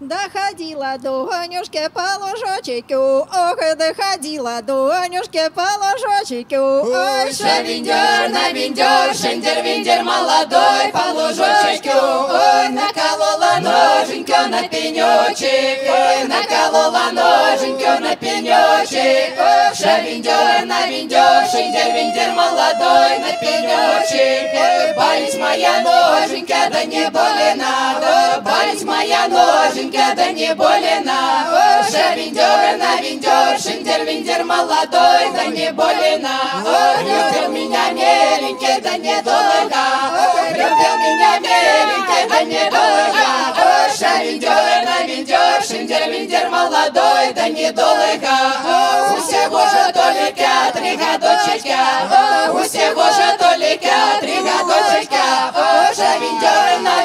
Да ходила Дунюшка по лужочку, ох, да ходила Дунюшка по лужочку. Ой, шавиндер, навиндер, шендер, виндер, молодой по лужочку. Ой, наколола ноженька на пенечек, ой, наколола ноженька на пенечек. Ой, шавиндер, навиндер, шендер, виндер, молодой на пенечек. Ой, болить моя ноженька, да не больно, ой, болить моя ноженька, да не больно. Шавиндер, навиндер, шиндер, виндер, молодой, да не больно. Любил меня миленький, да не долго. Любил меня миленький, да не долго. Шавиндер, навиндер, шиндер, виндер, молодой, да не долго. У всего же только три годочка. У всего же только три годочка. Шавиндер,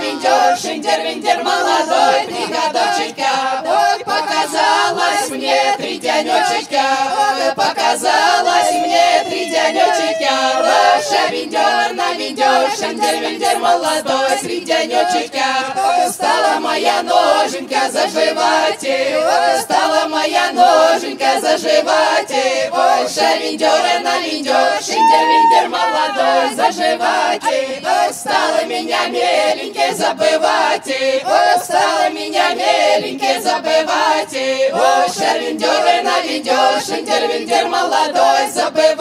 навиндер, шиндер, виндер, молодой, три годочка. Ой, показалось мне три денечка. Ой, показалось мне три денечка. Ла шавиндер, навиндер, шендер, виндер, молодой, три денечка. Стала моя ноженька заживать. Ой, стала моя ноженька заживать. Ой, шавиндер, навиндер, шендер, виндер, молодой, заживать. Ой, стала меня миленький забывать. Ой, стала меня миленький забывать. Ой, шавиндер, навиндер, шендер, виндер, молодой, забывать.